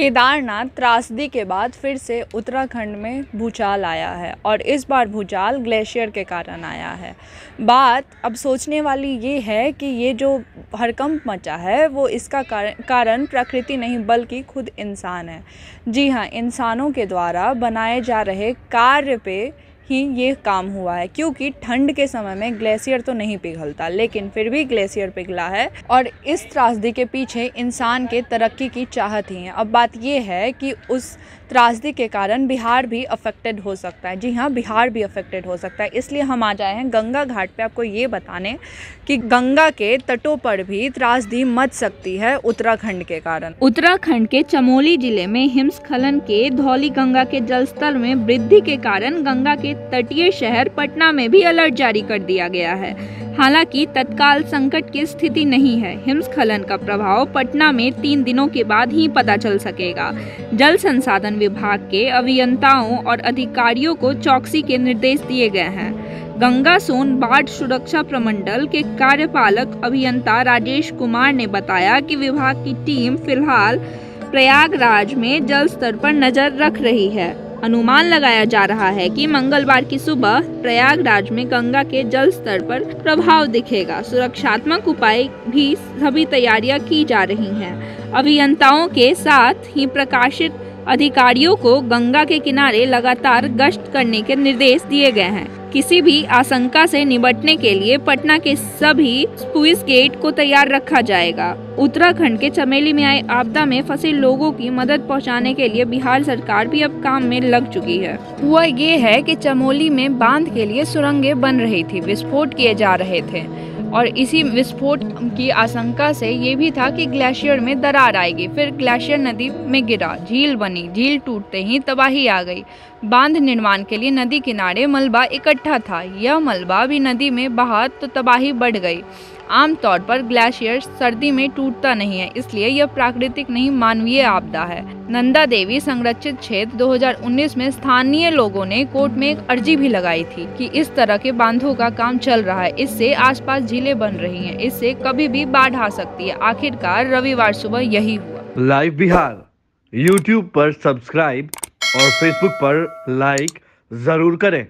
केदारनाथ त्रासदी के बाद फिर से उत्तराखंड में भूचाल आया है और इस बार भूचाल ग्लेशियर के कारण आया है। बात अब सोचने वाली ये है कि ये जो हड़कंप मचा है, वो इसका कारण प्रकृति नहीं, बल्कि खुद इंसान है। जी हाँ इंसानों के द्वारा बनाए जा रहे कार्य पे ही ये काम हुआ है, क्योंकि ठंड के समय में ग्लेशियर तो नहीं पिघलता, लेकिन फिर भी ग्लेशियर पिघला है और इस त्रासदी के पीछे इंसान के तरक्की की चाहत ही है। अब बात ये है कि उस त्रासदी के कारण बिहार भी अफेक्टेड हो सकता है। जी हाँ बिहार भी अफेक्टेड हो सकता है। इसलिए हम आ जाए हैं गंगा घाट पे। आपको ये बताने कि गंगा के तटों पर भी त्रासदी मच सकती है उत्तराखंड के कारण। उत्तराखंड के चमोली ज़िले में हिमस्खलन के धौली गंगा के जलस्तर में वृद्धि के कारण गंगा के तटीय शहर पटना में भी अलर्ट जारी कर दिया गया है। हालाँकि, तत्काल संकट की स्थिति नहीं है। हिमस्खलन का प्रभाव पटना में तीन दिनों के बाद ही पता चल सकेगा। जल संसाधन विभाग के अभियंताओं और अधिकारियों को चौकसी के निर्देश दिए गए हैं। गंगा सोन बाढ़ सुरक्षा प्रमंडल के कार्यपालक अभियंता राजेश कुमार ने बताया कि विभाग की टीम फ़िलहाल प्रयागराज में जल स्तर पर नज़र रख रही है। अनुमान लगाया जा रहा है कि मंगलवार की सुबह प्रयागराज में गंगा के जल स्तर पर प्रभाव दिखेगा। सुरक्षात्मक उपाय भी सभी तैयारियाँ की जा रही हैं। अभियंताओं के साथ ही प्रकाशित अधिकारियों को गंगा के किनारे लगातार गश्त करने के निर्देश दिए गए हैं। किसी भी आशंका से निपटने के लिए पटना के सभी स्पुइस गेट को तैयार रखा जाएगा। उत्तराखंड के चमेली में आए आपदा में फंसे लोगों की मदद पहुँचाने के लिए बिहार सरकार भी अब काम में लग चुकी है। हुआ ये है कि चमोली में बाँध के लिए सुरंगें बन रही थी, विस्फोट किए जा रहे थे। और इसी विस्फोट की आशंका से ये भी था कि ग्लेशियर में दरार आएगी। फिर ग्लेशियर नदी में गिरा, झील बनी, झील टूटते ही तबाही आ गई। बाँध निर्माण के लिए नदी किनारे मलबा इकट्ठा था। यह मलबा भी नदी में बहा तो तबाही बढ़ गई। आमतौर पर ग्लेशियर सर्दी में टूटता नहीं है, इसलिए यह प्राकृतिक नहीं, मानवीय आपदा है। नंदा देवी संरक्षित क्षेत्र 2019 में स्थानीय लोगों ने कोर्ट में एक अर्जी भी लगाई थी कि इस तरह के बांधों का काम चल रहा है। इससे आसपास झीलें बन रही हैं। इससे कभी भी बाढ़ आ सकती है। आखिरकार रविवार सुबह यही हुआ। लाइव बिहार यूट्यूब पर सब्सक्राइब और फेसबुक पर लाइक ज़रूर करें।